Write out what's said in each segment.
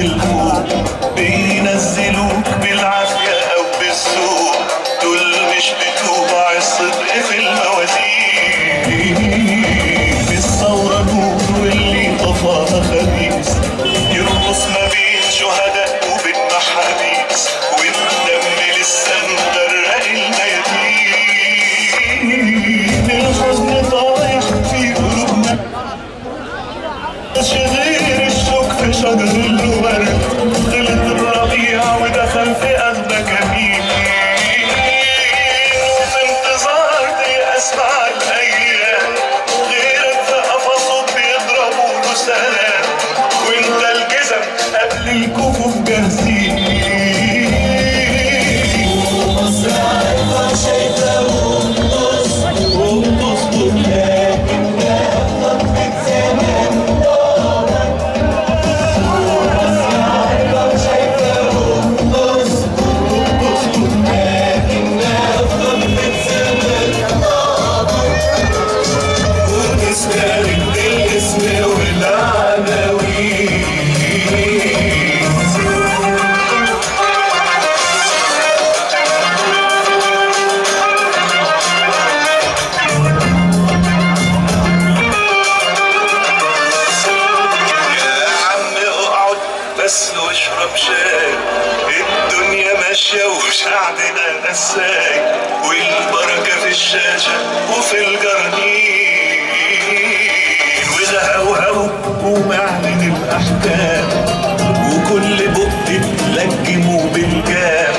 الأول بينزلوك بالعافية أو بالسوق دول مش بتوع الصدق في الموازين. في الثورة نور واللي طفاها خبيث يرقص ما بين شهداء وبين محابيس والدم لسه مدرق الميادين. الحزن طايح في قلوبنا. شغل الشجر الورد غلط الربيع ودخل في وفي انتظار الأيام غيرك في قفصه بيضربوا له سلام الجزم قبل الكفوف جاهزين. بس واشرب شاي. الدنيا ماشية وشعبنا نساي والبركة في الشاشة وفي الجرنين والهوهو ومعلن الأحكام. وكل بق تتلجم بالجاه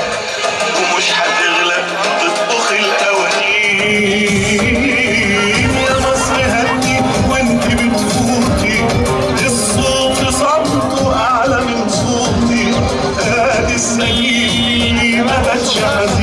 Shazia.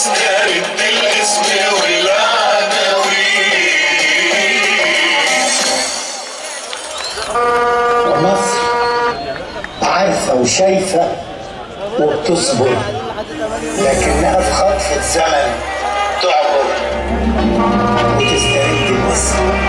تسترد الاسم عارفة وشايفة وبتصبر لكنها في خطفة زمن تعبر وتسترد الاسم